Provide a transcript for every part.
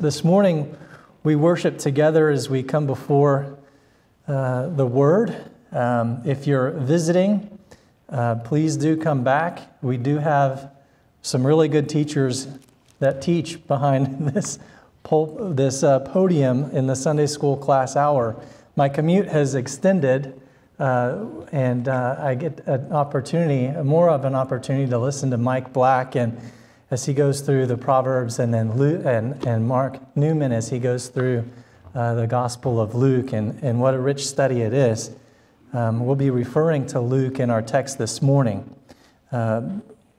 This morning, we worship together as we come before uh, the Word. Um, if you're visiting, uh, please do come back. We do have some really good teachers that teach behind this, pul- this uh, podium in the Sunday school class hour. My commute has extended, uh, and uh, I get an opportunity, more of an opportunity to listen to Mike Black and as he goes through the Proverbs, and then Luke, and, and Mark Newman as he goes through uh, the Gospel of Luke, and, and what a rich study it is. Um, we'll be referring to Luke in our text this morning. Uh,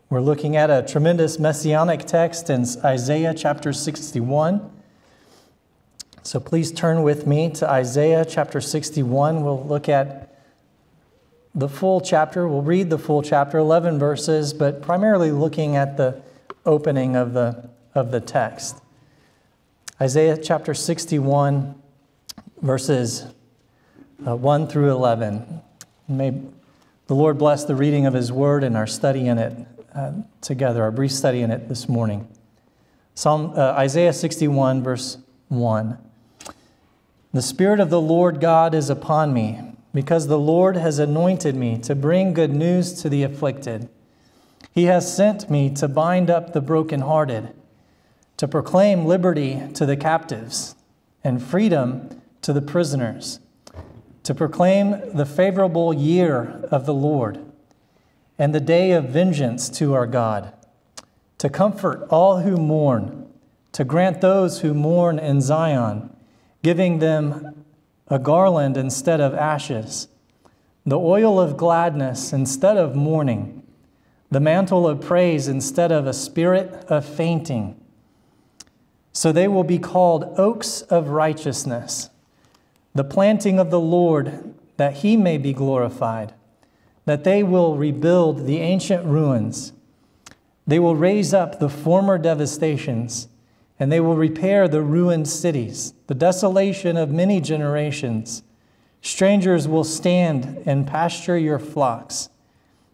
we're looking at a tremendous messianic text in Isaiah chapter 61. So please turn with me to Isaiah chapter 61. We'll look at the full chapter. We'll read the full chapter, 11 verses, but primarily looking at the opening of the, of the text. Isaiah chapter 61, verses uh, 1 through 11. May the Lord bless the reading of His word and our study in it uh, together, our brief study in it this morning. Psalm, uh, Isaiah 61, verse 1. The Spirit of the Lord God is upon me, because the Lord has anointed me to bring good news to the afflicted. He has sent me to bind up the brokenhearted, to proclaim liberty to the captives and freedom to the prisoners, to proclaim the favorable year of the Lord and the day of vengeance to our God, to comfort all who mourn, to grant those who mourn in Zion, giving them a garland instead of ashes, the oil of gladness instead of mourning the mantle of praise instead of a spirit of fainting. So they will be called oaks of righteousness, the planting of the Lord, that he may be glorified, that they will rebuild the ancient ruins. They will raise up the former devastations, and they will repair the ruined cities, the desolation of many generations. Strangers will stand and pasture your flocks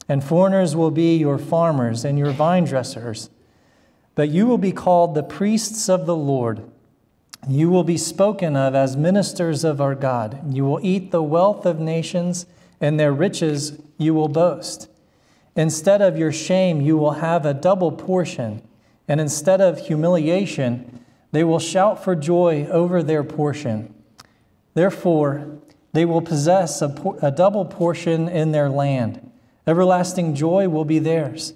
and foreigners will be your farmers and your vine dressers. But you will be called the priests of the Lord. You will be spoken of as ministers of our God. You will eat the wealth of nations, and their riches you will boast. Instead of your shame, you will have a double portion, and instead of humiliation, they will shout for joy over their portion. Therefore, they will possess a, a double portion in their land Everlasting joy will be theirs.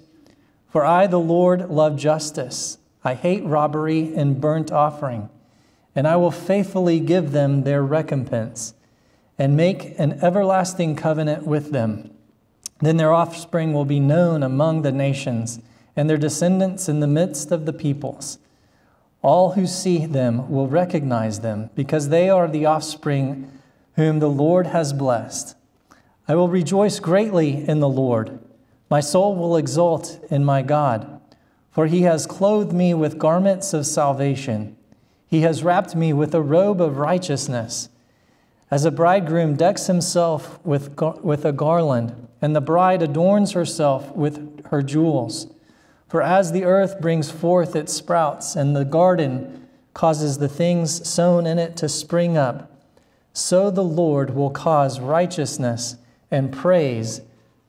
For I, the Lord, love justice. I hate robbery and burnt offering, and I will faithfully give them their recompense and make an everlasting covenant with them. Then their offspring will be known among the nations, and their descendants in the midst of the peoples. All who see them will recognize them, because they are the offspring whom the Lord has blessed. I will rejoice greatly in the Lord. My soul will exult in my God, for he has clothed me with garments of salvation. He has wrapped me with a robe of righteousness. As a bridegroom decks himself with, with a garland, and the bride adorns herself with her jewels. For as the earth brings forth its sprouts, and the garden causes the things sown in it to spring up, so the Lord will cause righteousness and praise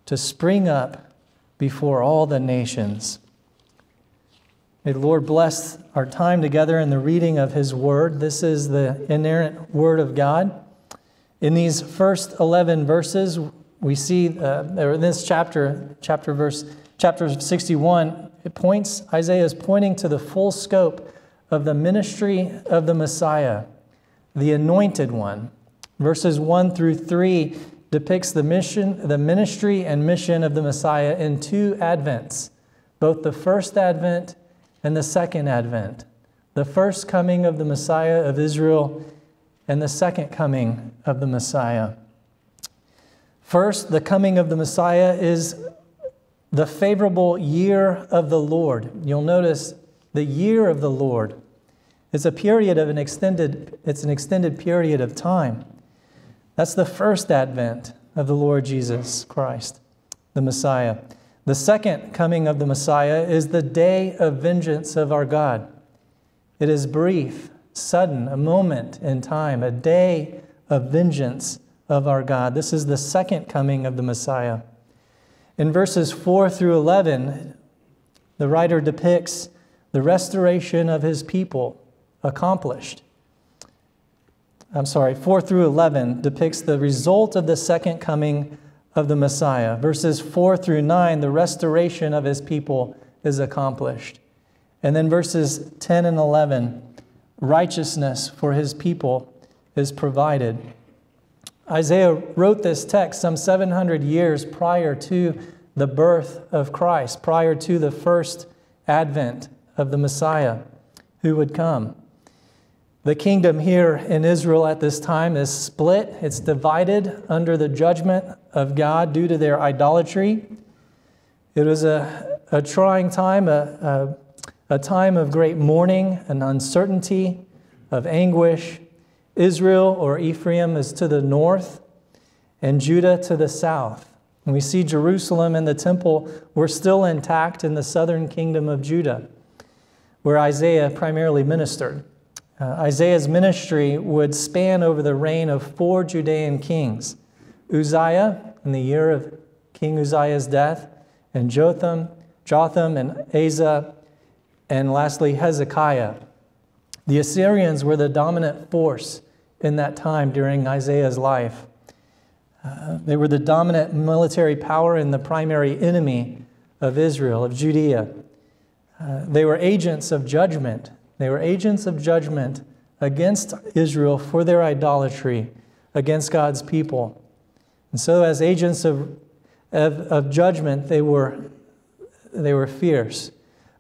to spring up before all the nations. May the Lord bless our time together in the reading of His Word. This is the inerrant Word of God. In these first 11 verses, we see, uh, or in this chapter, chapter verse, chapter 61, it points, Isaiah is pointing to the full scope of the ministry of the Messiah, the anointed one. Verses 1 through 3 depicts the mission, the ministry and mission of the Messiah in two advents, both the first advent and the second advent. The first coming of the Messiah of Israel and the second coming of the Messiah. First, the coming of the Messiah is the favorable year of the Lord. You'll notice the year of the Lord is a period of an extended it's an extended period of time. That's the first advent of the Lord Jesus Christ, the Messiah. The second coming of the Messiah is the day of vengeance of our God. It is brief, sudden, a moment in time, a day of vengeance of our God. This is the second coming of the Messiah. In verses 4 through 11, the writer depicts the restoration of his people accomplished. I'm sorry, 4 through 11 depicts the result of the second coming of the Messiah. Verses 4 through 9, the restoration of his people is accomplished. And then verses 10 and 11, righteousness for his people is provided. Isaiah wrote this text some 700 years prior to the birth of Christ, prior to the first advent of the Messiah who would come. The kingdom here in Israel at this time is split, it's divided under the judgment of God due to their idolatry. It was a, a trying time, a, a, a time of great mourning and uncertainty, of anguish. Israel or Ephraim is to the north, and Judah to the south. And we see Jerusalem and the temple were still intact in the southern kingdom of Judah, where Isaiah primarily ministered. Uh, Isaiah's ministry would span over the reign of four Judean kings Uzziah in the year of King Uzziah's death, and Jotham, Jotham and Asa, and lastly Hezekiah. The Assyrians were the dominant force in that time during Isaiah's life. Uh, they were the dominant military power and the primary enemy of Israel, of Judea. Uh, they were agents of judgment they were agents of judgment against Israel for their idolatry against God's people. And so, as agents of, of, of judgment, they were, they were fierce.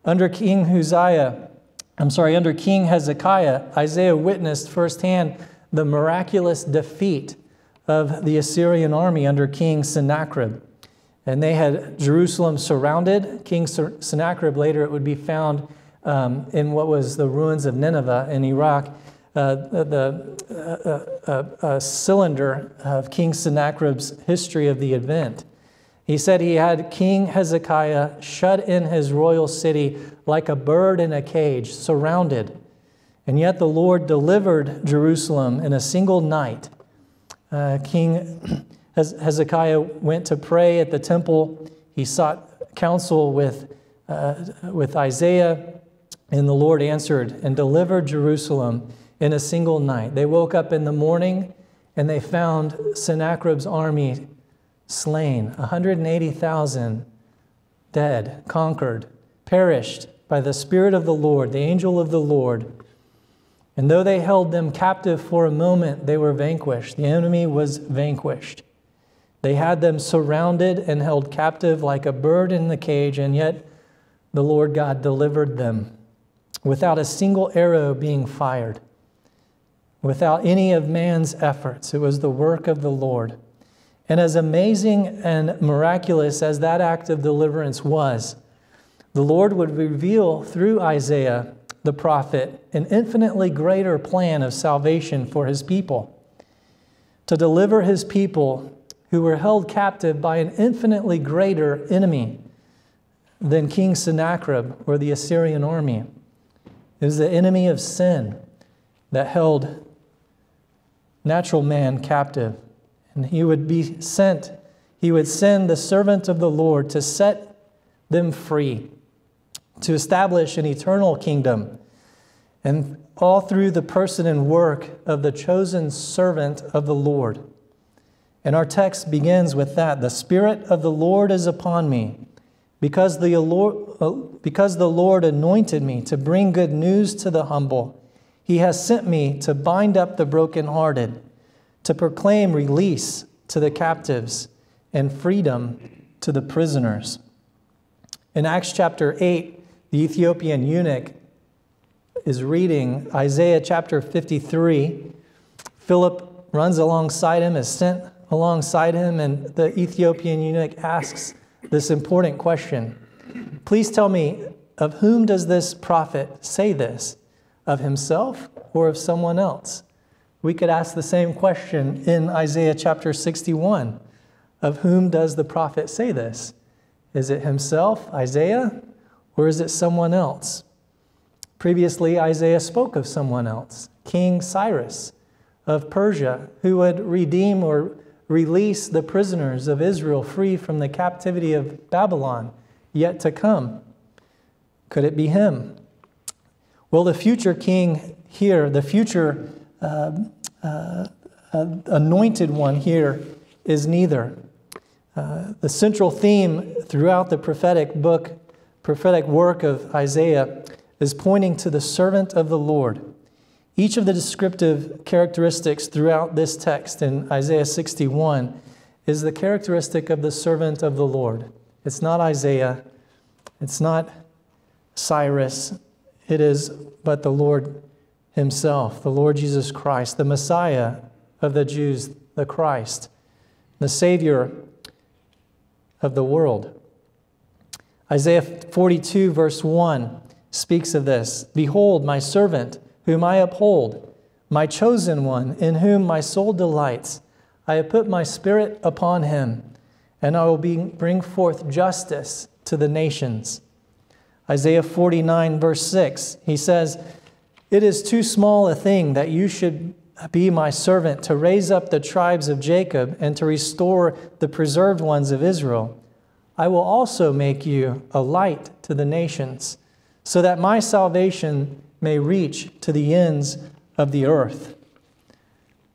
Under King Uzziah, I'm sorry, under King Hezekiah, Isaiah witnessed firsthand the miraculous defeat of the Assyrian army under King Sennacherib. And they had Jerusalem surrounded. King Sennacherib, later it would be found um, in what was the ruins of Nineveh in Iraq, uh, the uh, uh, uh, cylinder of King Sennacherib's history of the event. He said he had King Hezekiah shut in his royal city like a bird in a cage, surrounded. And yet the Lord delivered Jerusalem in a single night. Uh, King Hezekiah went to pray at the temple. He sought counsel with, uh, with Isaiah. And the Lord answered and delivered Jerusalem in a single night. They woke up in the morning and they found Sennacherib's army slain 180,000 dead, conquered, perished by the Spirit of the Lord, the angel of the Lord. And though they held them captive for a moment, they were vanquished. The enemy was vanquished. They had them surrounded and held captive like a bird in the cage, and yet the Lord God delivered them without a single arrow being fired, without any of man's efforts. It was the work of the Lord. And as amazing and miraculous as that act of deliverance was, the Lord would reveal through Isaiah the prophet an infinitely greater plan of salvation for his people. To deliver his people who were held captive by an infinitely greater enemy than King Sennacherib or the Assyrian army. It was the enemy of sin that held natural man captive. And he would be sent, he would send the servant of the Lord to set them free, to establish an eternal kingdom. And all through the person and work of the chosen servant of the Lord. And our text begins with that The Spirit of the Lord is upon me because the, Lord, uh, because the Lord anointed me to bring good news to the humble, he has sent me to bind up the brokenhearted, to proclaim release to the captives and freedom to the prisoners. In Acts chapter 8, the Ethiopian eunuch is reading Isaiah chapter 53. Philip runs alongside him, is sent alongside him, and the Ethiopian eunuch asks this important question. Please tell me, of whom does this prophet say this? Of himself or of someone else? We could ask the same question in Isaiah chapter 61. Of whom does the prophet say this? Is it himself, Isaiah, or is it someone else? Previously, Isaiah spoke of someone else, King Cyrus of Persia, who would redeem or release the prisoners of Israel free from the captivity of Babylon yet to come. Could it be him? Well, the future king here, the future uh, uh, uh, anointed one here, is neither. Uh, the central theme throughout the prophetic book, prophetic work of Isaiah, is pointing to the servant of the Lord. Each of the descriptive characteristics throughout this text in Isaiah 61 is the characteristic of the servant of the Lord. It's not Isaiah, it's not Cyrus, it is but the Lord Himself, the Lord Jesus Christ, the Messiah of the Jews, the Christ, the Savior of the world. Isaiah 42, verse 1, speaks of this Behold, my servant, whom I uphold, my chosen one, in whom my soul delights. I have put my spirit upon him, and I will be, bring forth justice to the nations. Isaiah 49, verse 6, he says, It is too small a thing that you should be my servant to raise up the tribes of Jacob and to restore the preserved ones of Israel. I will also make you a light to the nations, so that my salvation may reach to the ends of the earth.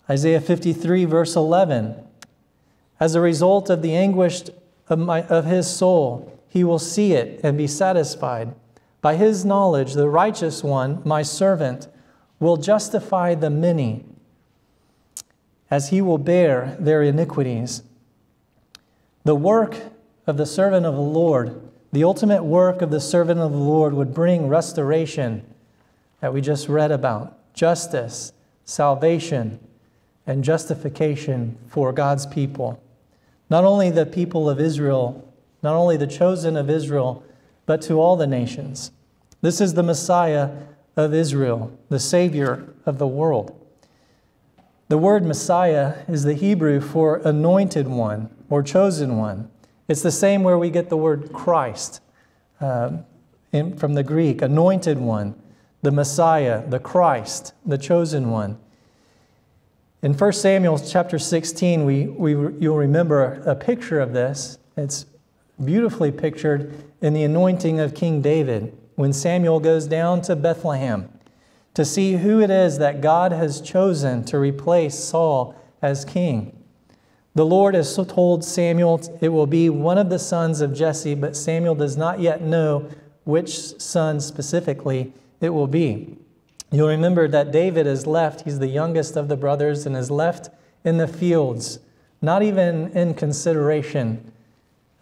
Isaiah 53, verse 11. As a result of the anguish of, my, of his soul, he will see it and be satisfied. By his knowledge, the righteous one, my servant, will justify the many, as he will bear their iniquities. The work of the servant of the Lord, the ultimate work of the servant of the Lord, would bring restoration that we just read about justice, salvation, and justification for God's people. Not only the people of Israel not only the chosen of Israel, but to all the nations. This is the Messiah of Israel, the Savior of the world. The word Messiah is the Hebrew for anointed one or chosen one. It's the same where we get the word Christ uh, in, from the Greek, anointed one, the Messiah, the Christ, the chosen one. In 1 Samuel chapter 16, we, we, you'll remember a picture of this. It's beautifully pictured in the anointing of King David when Samuel goes down to Bethlehem to see who it is that God has chosen to replace Saul as king. The Lord has told Samuel it will be one of the sons of Jesse, but Samuel does not yet know which son specifically it will be. You'll remember that David is left, he's the youngest of the brothers, and is left in the fields, not even in consideration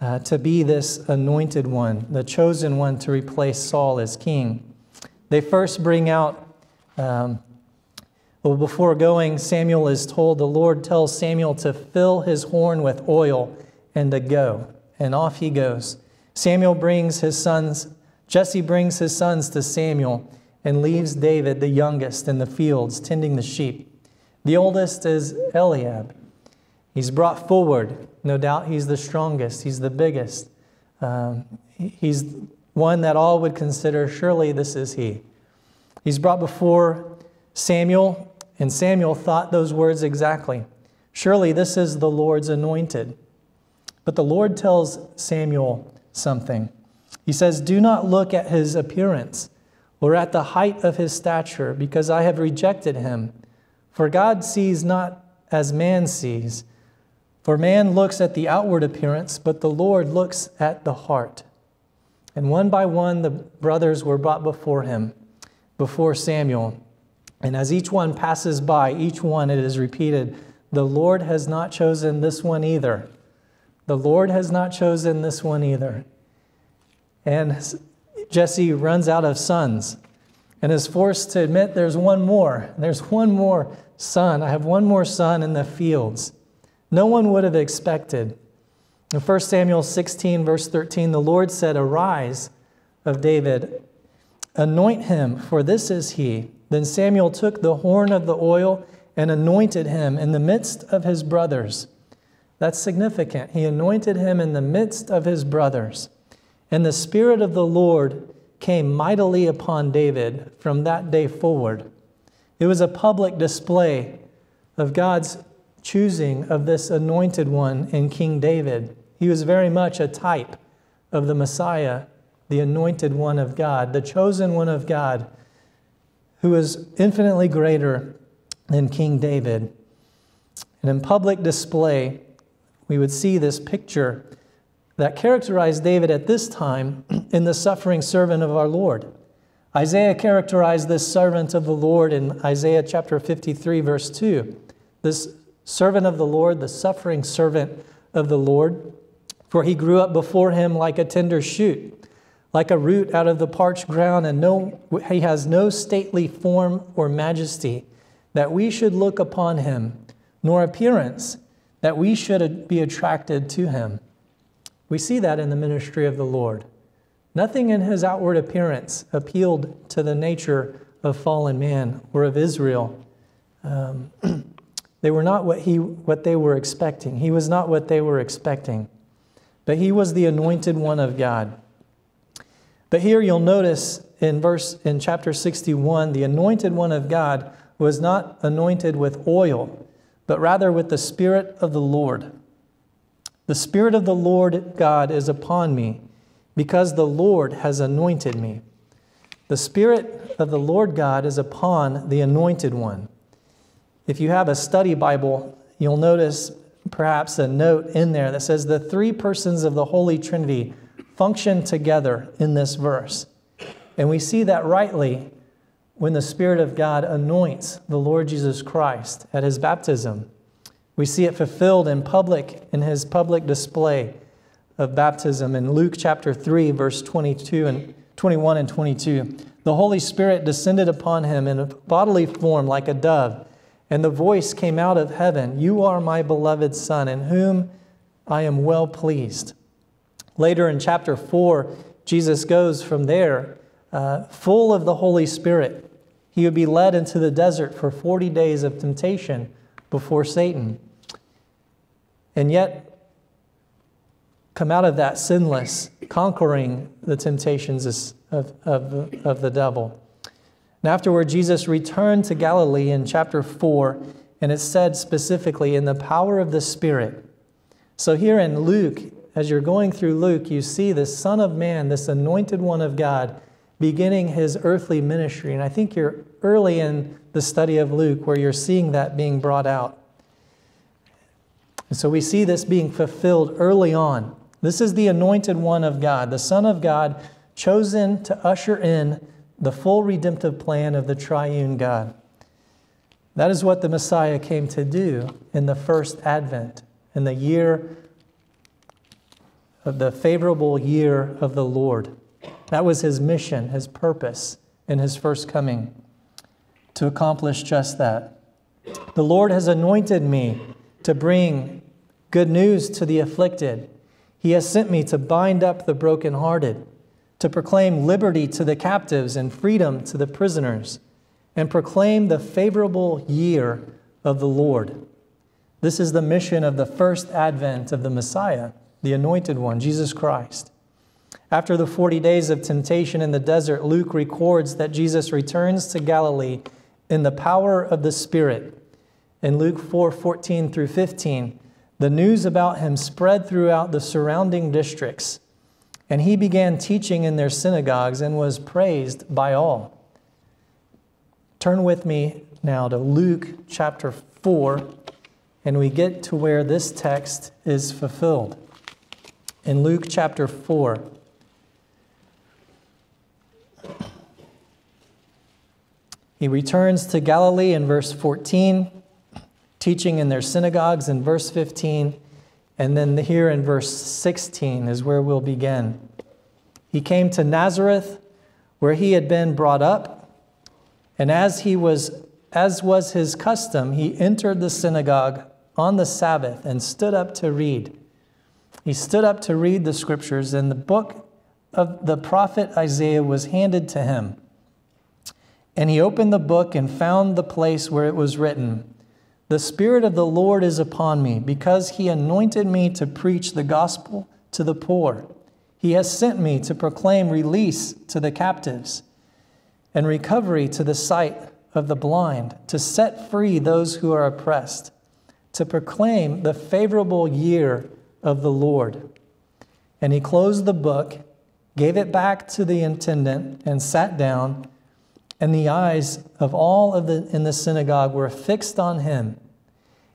uh, to be this anointed one, the chosen one to replace Saul as king. They first bring out, um, well, before going, Samuel is told, the Lord tells Samuel to fill his horn with oil and to go. And off he goes. Samuel brings his sons, Jesse brings his sons to Samuel and leaves David, the youngest, in the fields tending the sheep. The oldest is Eliab. He's brought forward. No doubt he's the strongest, he's the biggest. Um, he's one that all would consider, surely this is he. He's brought before Samuel, and Samuel thought those words exactly. Surely this is the Lord's anointed. But the Lord tells Samuel something. He says, Do not look at his appearance or at the height of his stature, because I have rejected him. For God sees not as man sees. For man looks at the outward appearance, but the Lord looks at the heart. And one by one, the brothers were brought before him, before Samuel. And as each one passes by, each one it is repeated, the Lord has not chosen this one either. The Lord has not chosen this one either. And Jesse runs out of sons and is forced to admit there's one more. There's one more son. I have one more son in the fields no one would have expected. In 1 Samuel 16, verse 13, the Lord said, Arise of David, anoint him, for this is he. Then Samuel took the horn of the oil and anointed him in the midst of his brothers. That's significant. He anointed him in the midst of his brothers. And the Spirit of the Lord came mightily upon David from that day forward. It was a public display of God's choosing of this anointed one in King David. He was very much a type of the Messiah, the anointed one of God, the chosen one of God, who is infinitely greater than King David. And in public display, we would see this picture that characterized David at this time in the suffering servant of our Lord. Isaiah characterized this servant of the Lord in Isaiah chapter 53, verse 2. This servant of the Lord, the suffering servant of the Lord, for he grew up before him like a tender shoot, like a root out of the parched ground, and no, he has no stately form or majesty, that we should look upon him, nor appearance, that we should be attracted to him. We see that in the ministry of the Lord. Nothing in his outward appearance appealed to the nature of fallen man or of Israel. Um, they were not what, he, what they were expecting. He was not what they were expecting. But he was the anointed one of God. But here you'll notice in verse in chapter 61, the anointed one of God was not anointed with oil, but rather with the Spirit of the Lord. The Spirit of the Lord God is upon me, because the Lord has anointed me. The Spirit of the Lord God is upon the anointed one. If you have a study Bible, you'll notice perhaps a note in there that says the three persons of the Holy Trinity function together in this verse. And we see that rightly when the Spirit of God anoints the Lord Jesus Christ at his baptism. We see it fulfilled in public, in his public display of baptism in Luke chapter 3, verse 22 and 21 and 22. The Holy Spirit descended upon him in a bodily form like a dove, and the voice came out of heaven You are my beloved Son, in whom I am well pleased. Later in chapter 4, Jesus goes from there uh, full of the Holy Spirit. He would be led into the desert for 40 days of temptation before Satan. And yet, come out of that sinless, conquering the temptations of, of, of the devil. And afterward, Jesus returned to Galilee in chapter 4, and it said specifically, in the power of the Spirit. So here in Luke, as you're going through Luke, you see the Son of Man, this anointed one of God, beginning his earthly ministry. And I think you're early in the study of Luke where you're seeing that being brought out. And so we see this being fulfilled early on. This is the anointed one of God, the Son of God, chosen to usher in the full redemptive plan of the triune God. That is what the Messiah came to do in the first advent, in the year of the favorable year of the Lord. That was his mission, his purpose in his first coming to accomplish just that. The Lord has anointed me to bring good news to the afflicted. He has sent me to bind up the brokenhearted, to proclaim liberty to the captives and freedom to the prisoners, and proclaim the favorable year of the Lord. This is the mission of the first advent of the Messiah, the anointed one, Jesus Christ. After the 40 days of temptation in the desert, Luke records that Jesus returns to Galilee in the power of the Spirit. In Luke 4 14 through 15, the news about him spread throughout the surrounding districts, and he began teaching in their synagogues and was praised by all. Turn with me now to Luke chapter 4, and we get to where this text is fulfilled. In Luke chapter 4, He returns to Galilee in verse 14, teaching in their synagogues in verse 15, and then here in verse 16 is where we'll begin. He came to Nazareth, where he had been brought up, and as he was as was his custom, he entered the synagogue on the Sabbath and stood up to read. He stood up to read the scriptures, and the book of the prophet Isaiah was handed to him. And he opened the book and found the place where it was written The Spirit of the Lord is upon me, because he anointed me to preach the gospel to the poor. He has sent me to proclaim release to the captives and recovery to the sight of the blind, to set free those who are oppressed, to proclaim the favorable year of the Lord. And he closed the book, gave it back to the intendant, and sat down. And the eyes of all of the in the synagogue were fixed on him.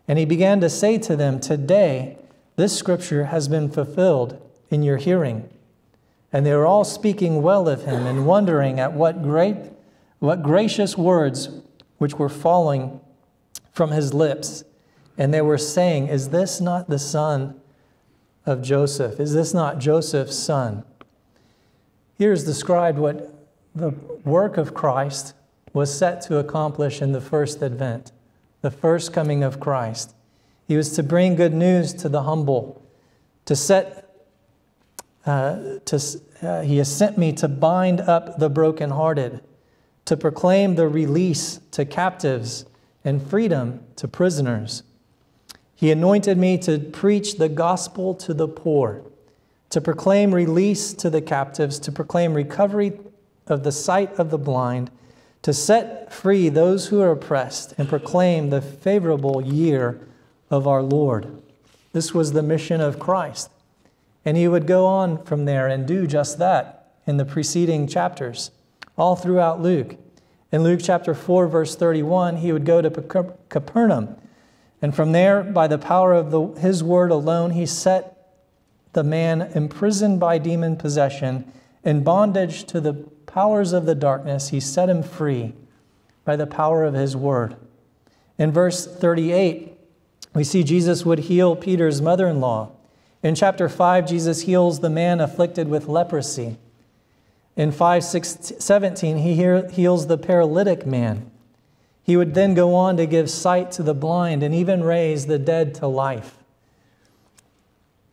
And he began to say to them, Today this scripture has been fulfilled in your hearing. And they were all speaking well of him and wondering at what great what gracious words which were falling from his lips. And they were saying, Is this not the son of Joseph? Is this not Joseph's son? Here is described what the work of Christ was set to accomplish in the first advent, the first coming of Christ. He was to bring good news to the humble, to set uh, to, uh, he has sent me to bind up the brokenhearted, to proclaim the release to captives and freedom to prisoners. He anointed me to preach the gospel to the poor, to proclaim release to the captives, to proclaim recovery of the sight of the blind, to set free those who are oppressed, and proclaim the favorable year of our Lord. This was the mission of Christ. And he would go on from there and do just that in the preceding chapters, all throughout Luke. In Luke chapter 4, verse 31, he would go to Capernaum. And from there, by the power of the, his word alone, he set the man imprisoned by demon possession in bondage to the powers of the darkness. He set him free by the power of his word. In verse 38, we see Jesus would heal Peter's mother in law. In chapter 5, Jesus heals the man afflicted with leprosy. In 5 6, 17, he heals the paralytic man. He would then go on to give sight to the blind and even raise the dead to life.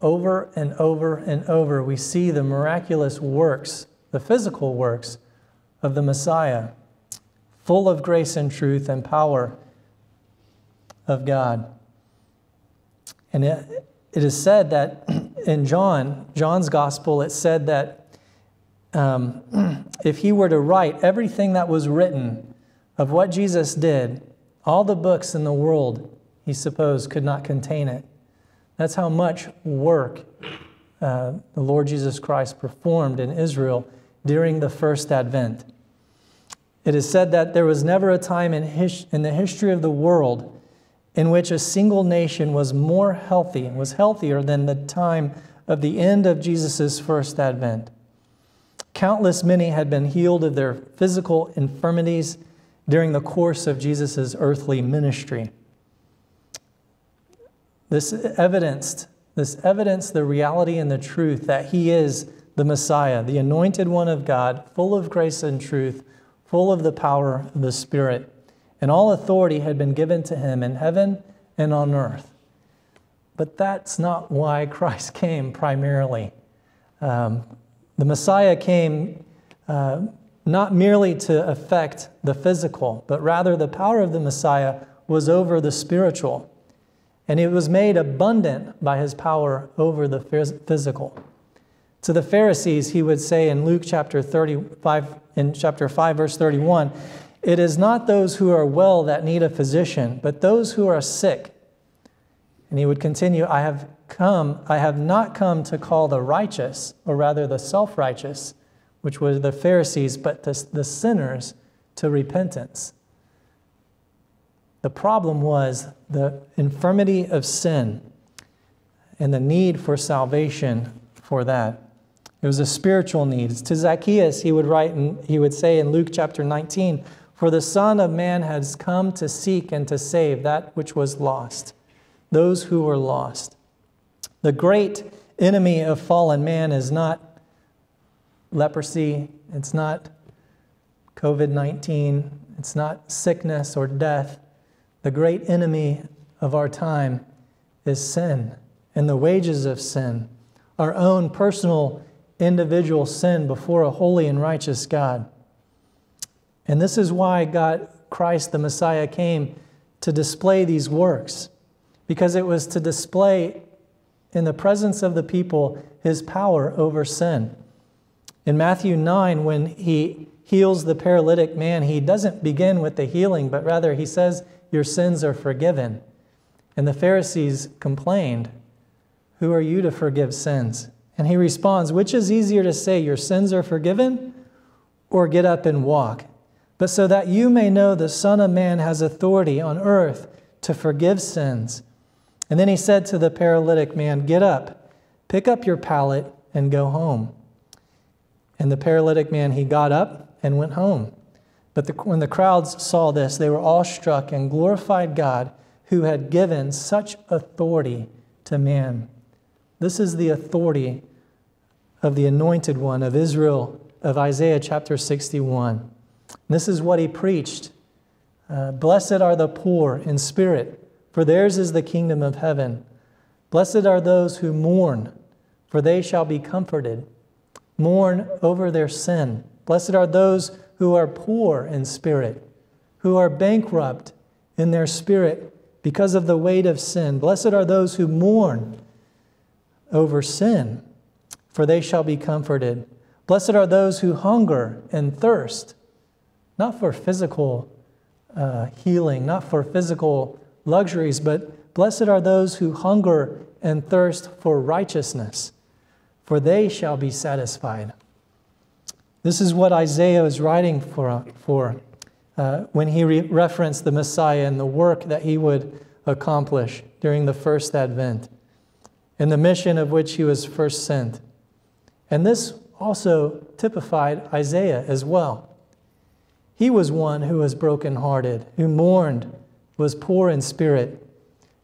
Over and over and over, we see the miraculous works, the physical works of the Messiah, full of grace and truth and power of God. And it, it is said that in John, John's gospel, it said that um, if he were to write everything that was written of what Jesus did, all the books in the world, he supposed, could not contain it. That's how much work uh, the Lord Jesus Christ performed in Israel during the first advent. It is said that there was never a time in, his, in the history of the world in which a single nation was more healthy, and was healthier than the time of the end of Jesus' first advent. Countless many had been healed of their physical infirmities during the course of Jesus' earthly ministry. This evidenced, this evidenced the reality and the truth that he is the Messiah, the anointed one of God, full of grace and truth, full of the power of the Spirit and all authority had been given to him in heaven and on earth. But that's not why Christ came primarily. Um, the Messiah came uh, not merely to affect the physical, but rather the power of the Messiah was over the spiritual. And it was made abundant by his power over the physical. To the Pharisees, he would say in Luke chapter 35, in chapter 5, verse 31, it is not those who are well that need a physician, but those who are sick. And he would continue, I have come, I have not come to call the righteous, or rather the self righteous, which were the Pharisees, but the sinners to repentance. The problem was the infirmity of sin and the need for salvation for that. It was a spiritual need. To Zacchaeus, he would write and he would say in Luke chapter 19, for the Son of Man has come to seek and to save that which was lost, those who were lost. The great enemy of fallen man is not leprosy, it's not COVID 19, it's not sickness or death. The great enemy of our time is sin and the wages of sin, our own personal, individual sin before a holy and righteous God. And this is why God, Christ the Messiah, came to display these works, because it was to display in the presence of the people his power over sin. In Matthew 9, when he heals the paralytic man, he doesn't begin with the healing, but rather he says, Your sins are forgiven. And the Pharisees complained, Who are you to forgive sins? And he responds, Which is easier to say, Your sins are forgiven, or get up and walk? But so that you may know the Son of Man has authority on earth to forgive sins. And then he said to the paralytic man, Get up, pick up your pallet, and go home. And the paralytic man, he got up and went home. But the, when the crowds saw this, they were all struck and glorified God who had given such authority to man. This is the authority of the anointed one of Israel, of Isaiah chapter 61. This is what he preached uh, Blessed are the poor in spirit, for theirs is the kingdom of heaven. Blessed are those who mourn, for they shall be comforted. Mourn over their sin. Blessed are those who are poor in spirit, who are bankrupt in their spirit because of the weight of sin. Blessed are those who mourn over sin, for they shall be comforted. Blessed are those who hunger and thirst, not for physical uh, healing, not for physical luxuries, but blessed are those who hunger and thirst for righteousness, for they shall be satisfied. This is what Isaiah is writing for. for uh, when he re- referenced the Messiah and the work that he would accomplish during the first advent and the mission of which he was first sent. And this also typified Isaiah as well. He was one who was brokenhearted, who mourned, was poor in spirit.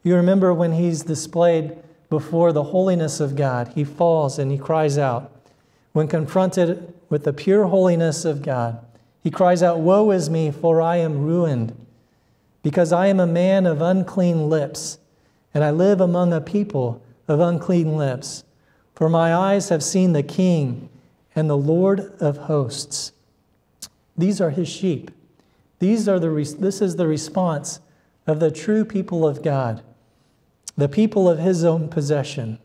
You remember when he's displayed before the holiness of God, he falls and he cries out. When confronted with the pure holiness of God, he cries out, Woe is me, for I am ruined, because I am a man of unclean lips, and I live among a people of unclean lips. For my eyes have seen the King and the Lord of hosts. These are his sheep. These are the, this is the response of the true people of God, the people of his own possession.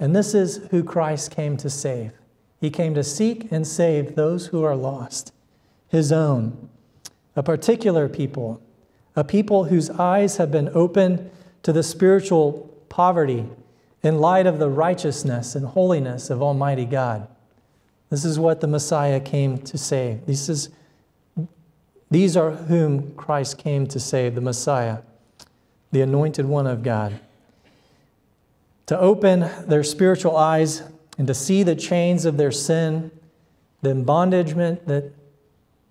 And this is who Christ came to save. He came to seek and save those who are lost his own, a particular people, a people whose eyes have been opened to the spiritual poverty in light of the righteousness and holiness of Almighty God. This is what the Messiah came to save. This is, these are whom Christ came to save, the Messiah, the anointed one of God. To open their spiritual eyes and to see the chains of their sin, the bondagement that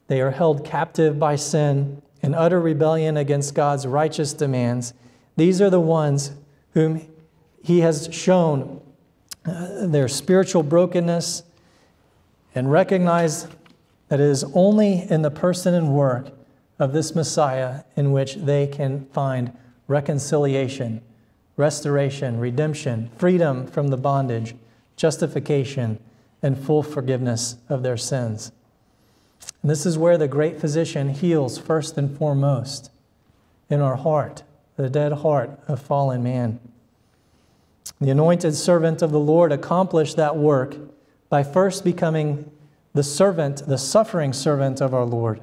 they are held captive by sin and utter rebellion against God's righteous demands. These are the ones whom He has shown uh, their spiritual brokenness and recognize that it is only in the person and work of this Messiah in which they can find reconciliation, restoration, redemption, freedom from the bondage, justification, and full forgiveness of their sins. And this is where the great physician heals first and foremost in our heart, the dead heart of fallen man. The anointed servant of the Lord accomplished that work by first becoming the servant, the suffering servant of our Lord.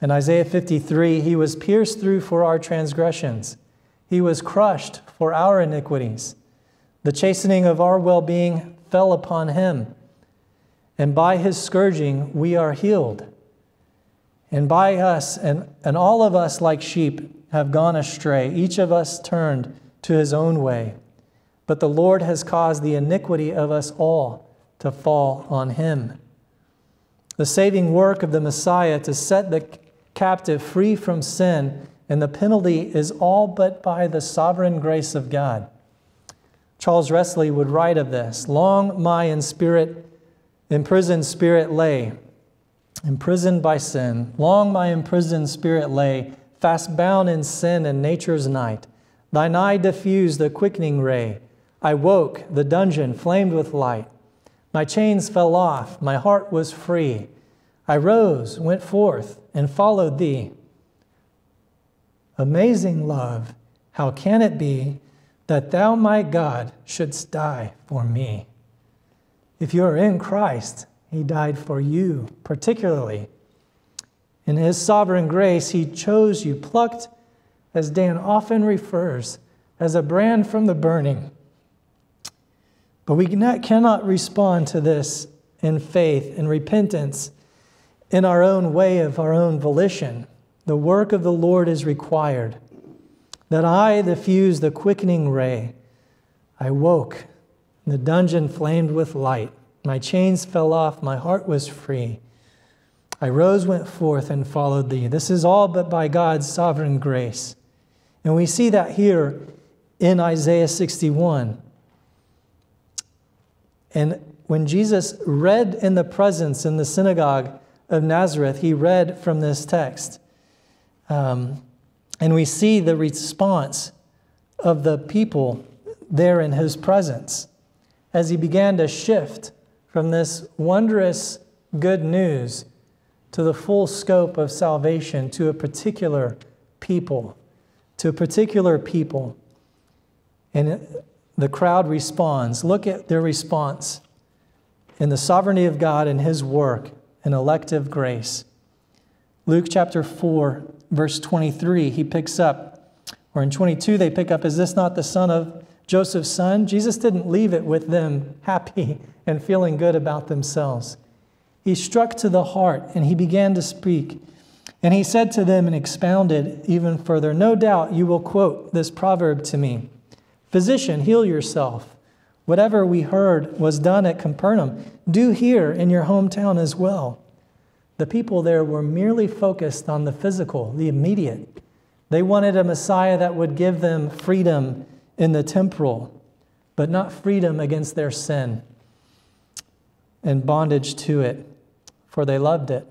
In Isaiah 53, he was pierced through for our transgressions, he was crushed for our iniquities. The chastening of our well being fell upon him and by his scourging we are healed. And by us, and, and all of us like sheep have gone astray, each of us turned to his own way. But the Lord has caused the iniquity of us all to fall on him. The saving work of the Messiah to set the captive free from sin and the penalty is all but by the sovereign grace of God. Charles Wesley would write of this Long my in spirit imprisoned spirit lay, imprisoned by sin. Long my imprisoned spirit lay, fast bound in sin and nature's night. Thine eye diffused the quickening ray. I woke, the dungeon flamed with light. My chains fell off, my heart was free. I rose, went forth, and followed thee. Amazing love, how can it be that thou, my God, shouldst die for me. If you are in Christ, he died for you, particularly. In his sovereign grace, he chose you, plucked, as Dan often refers, as a brand from the burning. But we cannot respond to this in faith and repentance in our own way of our own volition. The work of the Lord is required. That I, the fuse, the quickening ray, I woke, the dungeon flamed with light. My chains fell off, my heart was free. I rose, went forth, and followed thee. This is all but by God's sovereign grace. And we see that here in Isaiah 61. And when Jesus read in the presence in the synagogue of Nazareth, he read from this text. Um, and we see the response of the people there in his presence as he began to shift from this wondrous good news to the full scope of salvation to a particular people, to a particular people. And the crowd responds. Look at their response in the sovereignty of God and his work and elective grace. Luke chapter 4, verse 23, he picks up, or in 22, they pick up, Is this not the son of Joseph's son? Jesus didn't leave it with them happy and feeling good about themselves. He struck to the heart and he began to speak. And he said to them and expounded even further No doubt you will quote this proverb to me Physician, heal yourself. Whatever we heard was done at Capernaum, do here in your hometown as well. The people there were merely focused on the physical, the immediate. They wanted a Messiah that would give them freedom in the temporal, but not freedom against their sin and bondage to it, for they loved it.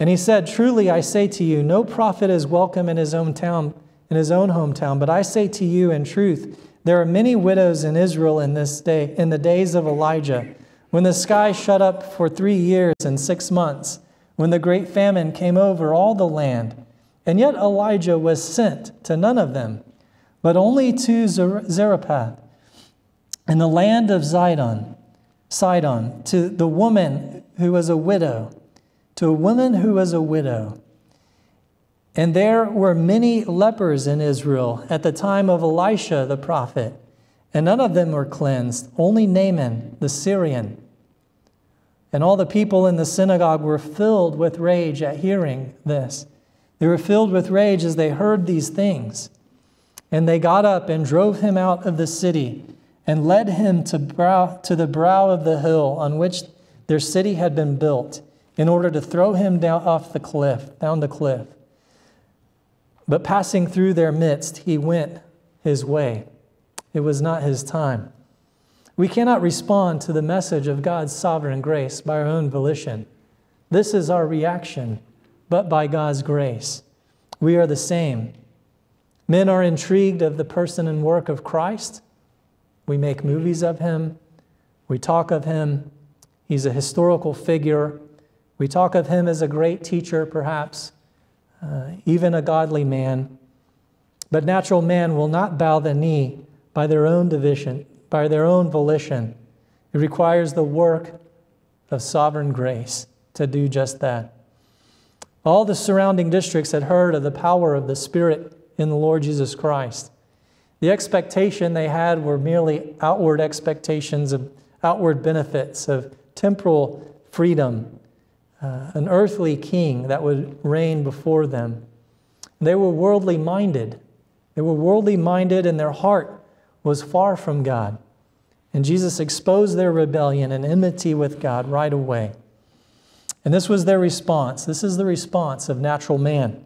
And he said, Truly I say to you, no prophet is welcome in his own town, in his own hometown, but I say to you in truth, there are many widows in Israel in this day, in the days of Elijah when the sky shut up for three years and six months, when the great famine came over all the land. And yet Elijah was sent to none of them, but only to Zarephath in the land of Zidon, Sidon, to the woman who was a widow, to a woman who was a widow. And there were many lepers in Israel at the time of Elisha the prophet and none of them were cleansed, only Naaman the Syrian. And all the people in the synagogue were filled with rage at hearing this. They were filled with rage as they heard these things. And they got up and drove him out of the city and led him to, brow, to the brow of the hill on which their city had been built in order to throw him down off the cliff, down the cliff. But passing through their midst, he went his way. It was not his time. We cannot respond to the message of God's sovereign grace by our own volition. This is our reaction, but by God's grace. We are the same. Men are intrigued of the person and work of Christ. We make movies of him. We talk of him. He's a historical figure. We talk of him as a great teacher, perhaps, uh, even a godly man. But natural man will not bow the knee by their own division, by their own volition. It requires the work of sovereign grace to do just that. All the surrounding districts had heard of the power of the Spirit in the Lord Jesus Christ. The expectation they had were merely outward expectations of outward benefits, of temporal freedom, uh, an earthly king that would reign before them. They were worldly minded. They were worldly minded, in their heart was far from God. And Jesus exposed their rebellion and enmity with God right away. And this was their response. This is the response of natural man.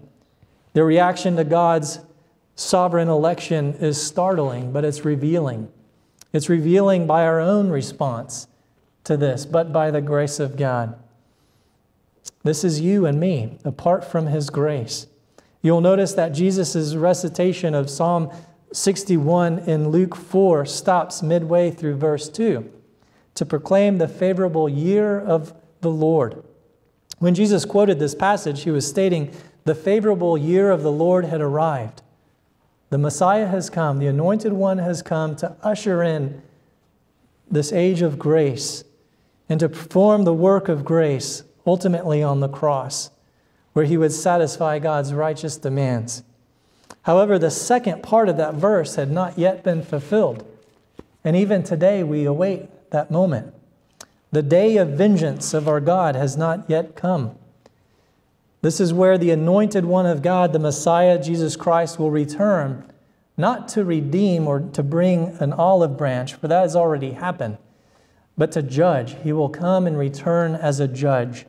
Their reaction to God's sovereign election is startling, but it's revealing. It's revealing by our own response to this, but by the grace of God. This is you and me, apart from His grace. You'll notice that Jesus' recitation of Psalm 61 in Luke 4 stops midway through verse 2 to proclaim the favorable year of the Lord. When Jesus quoted this passage, he was stating the favorable year of the Lord had arrived. The Messiah has come, the anointed one has come to usher in this age of grace and to perform the work of grace ultimately on the cross, where he would satisfy God's righteous demands. However, the second part of that verse had not yet been fulfilled. And even today, we await that moment. The day of vengeance of our God has not yet come. This is where the anointed one of God, the Messiah, Jesus Christ, will return, not to redeem or to bring an olive branch, for that has already happened, but to judge. He will come and return as a judge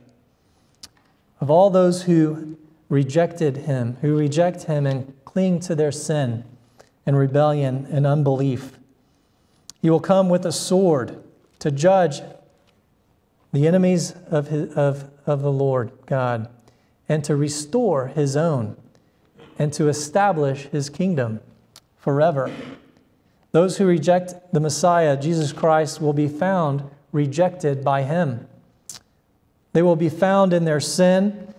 of all those who rejected him, who reject him and cling to their sin and rebellion and unbelief. He will come with a sword to judge the enemies of, his, of, of the Lord God and to restore his own and to establish his kingdom forever. Those who reject the Messiah, Jesus Christ, will be found rejected by him. They will be found in their sin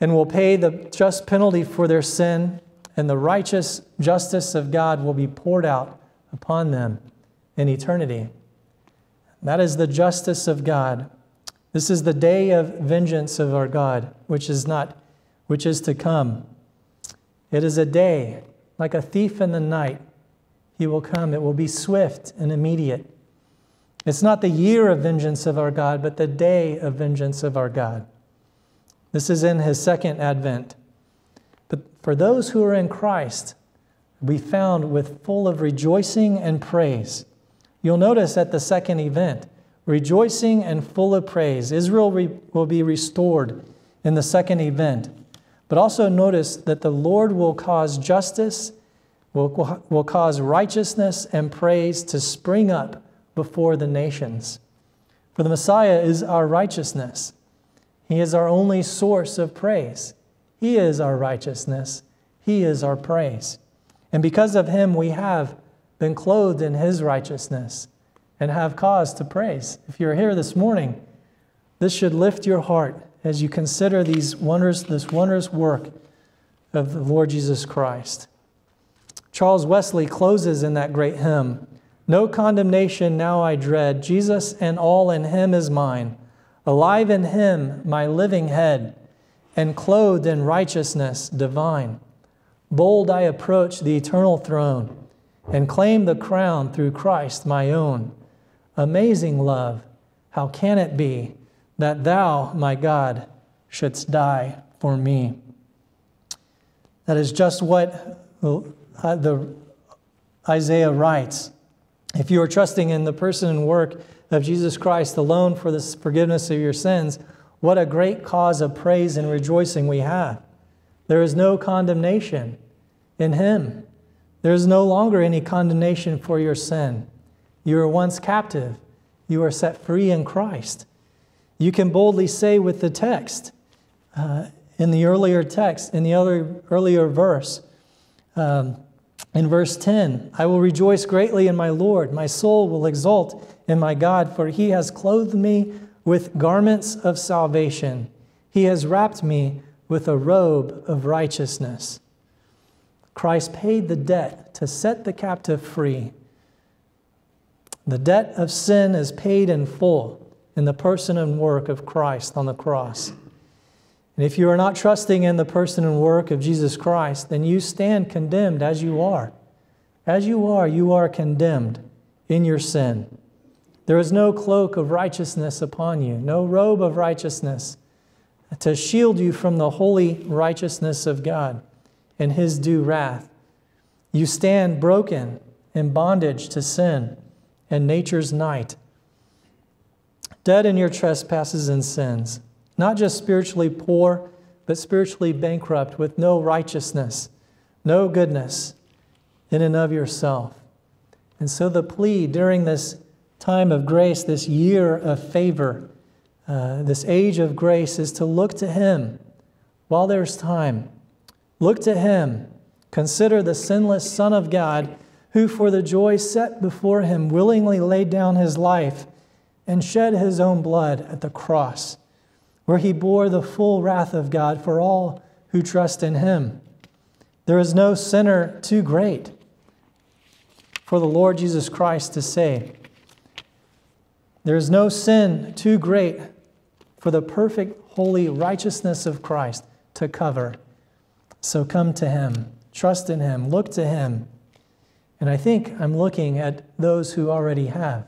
and will pay the just penalty for their sin, and the righteous justice of God will be poured out upon them in eternity. That is the justice of God. This is the day of vengeance of our God, which is not which is to come. It is a day like a thief in the night. He will come. It will be swift and immediate. It's not the year of vengeance of our God, but the day of vengeance of our God. This is in his second advent. For those who are in Christ, be found with full of rejoicing and praise. You'll notice at the second advent, rejoicing and full of praise. Israel re- will be restored in the second advent. But also notice that the Lord will cause justice, will, will cause righteousness and praise to spring up before the nations. For the Messiah is our righteousness. He is our only source of praise. He is our righteousness. He is our praise. And because of him, we have been clothed in his righteousness and have cause to praise. If you're here this morning, this should lift your heart as you consider these wonders, this wondrous work of the Lord Jesus Christ. Charles Wesley closes in that great hymn No condemnation now I dread, Jesus and all in him is mine. Alive in him, my living head, and clothed in righteousness divine. Bold I approach the eternal throne and claim the crown through Christ my own. Amazing love, how can it be that thou, my God, shouldst die for me? That is just what the uh, Isaiah writes. If you are trusting in the person and work of Jesus Christ alone for the forgiveness of your sins, what a great cause of praise and rejoicing we have. There is no condemnation in Him. There is no longer any condemnation for your sin. You were once captive, you are set free in Christ. You can boldly say with the text, uh, in the earlier text, in the other earlier verse, um, in verse 10, I will rejoice greatly in my Lord. My soul will exult in my God, for he has clothed me with garments of salvation. He has wrapped me with a robe of righteousness. Christ paid the debt to set the captive free. The debt of sin is paid in full in the person and work of Christ on the cross. And if you are not trusting in the person and work of Jesus Christ, then you stand condemned as you are. As you are, you are condemned in your sin. There is no cloak of righteousness upon you, no robe of righteousness to shield you from the holy righteousness of God and his due wrath. You stand broken in bondage to sin and nature's night, dead in your trespasses and sins, not just spiritually poor, but spiritually bankrupt with no righteousness, no goodness in and of yourself. And so the plea during this time of grace, this year of favor, uh, this age of grace, is to look to Him while there's time. Look to Him. Consider the sinless Son of God who, for the joy set before Him, willingly laid down His life and shed His own blood at the cross, where He bore the full wrath of God for all who trust in Him. There is no sinner too great for the Lord Jesus Christ to save. There is no sin too great for the perfect, holy righteousness of Christ to cover. So come to Him, trust in Him, look to Him. And I think I'm looking at those who already have.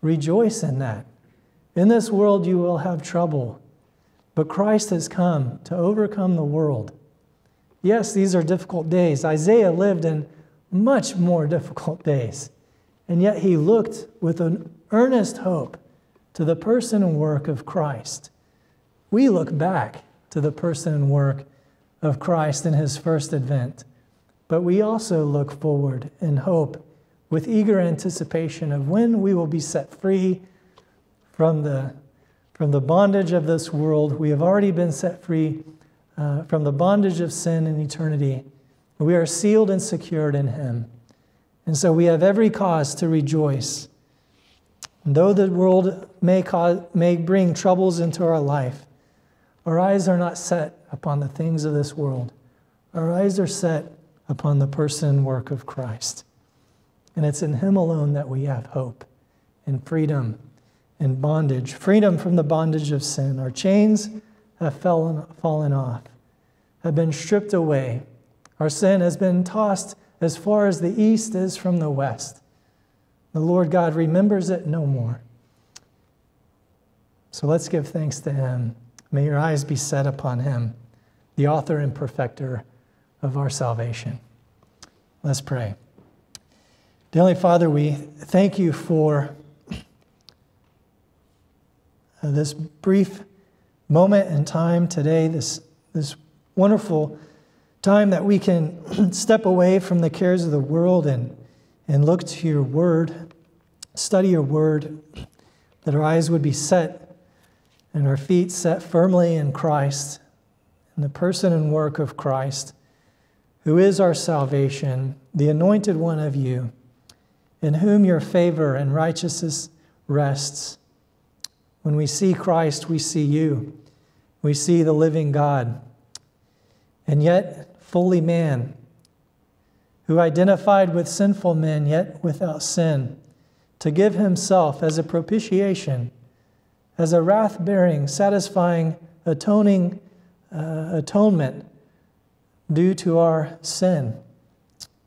Rejoice in that. In this world, you will have trouble, but Christ has come to overcome the world. Yes, these are difficult days. Isaiah lived in much more difficult days, and yet he looked with an earnest hope to the person and work of Christ. We look back to the person and work of Christ in his first advent, but we also look forward in hope with eager anticipation of when we will be set free from the, from the bondage of this world. We have already been set free uh, from the bondage of sin and eternity. We are sealed and secured in Him. And so we have every cause to rejoice. Though the world may, cause, may bring troubles into our life, our eyes are not set upon the things of this world. Our eyes are set upon the person and work of Christ. And it's in Him alone that we have hope and freedom and bondage freedom from the bondage of sin. Our chains have fallen, fallen off, have been stripped away. Our sin has been tossed as far as the east is from the west. The Lord God remembers it no more. So let's give thanks to Him. May your eyes be set upon Him, the author and perfecter of our salvation. Let's pray. Dearly Father, we thank you for this brief moment in time today, this, this wonderful time that we can step away from the cares of the world and, and look to your word, study your word, that our eyes would be set and our feet set firmly in Christ, in the person and work of Christ, who is our salvation, the anointed one of you, in whom your favor and righteousness rests. When we see Christ, we see you. We see the living God. And yet, fully man, who identified with sinful men, yet without sin, to give himself as a propitiation, as a wrath bearing, satisfying, atoning uh, atonement due to our sin.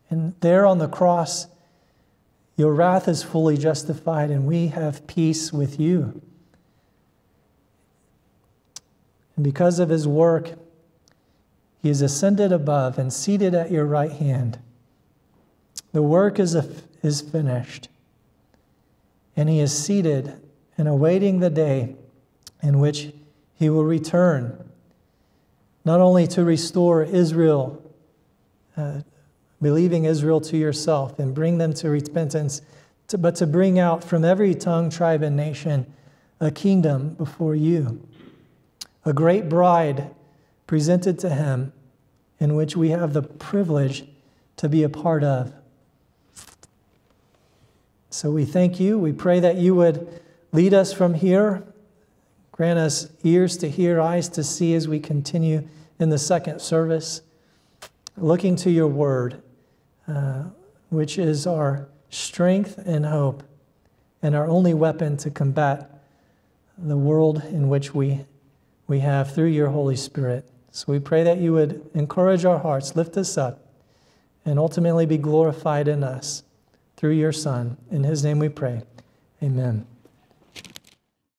And there on the cross, your wrath is fully justified, and we have peace with you. And because of his work, he is ascended above and seated at your right hand. The work is, a, is finished, and he is seated and awaiting the day in which he will return, not only to restore Israel, uh, believing Israel to yourself and bring them to repentance, to, but to bring out from every tongue, tribe, and nation a kingdom before you a great bride presented to him, in which we have the privilege to be a part of. So we thank you. We pray that you would lead us from here, grant us ears to hear, eyes to see as we continue in the second service, looking to your word, uh, which is our strength and hope and our only weapon to combat the world in which we we have through your Holy Spirit. So we pray that you would encourage our hearts, lift us up, and ultimately be glorified in us through your Son. In his name we pray. Amen.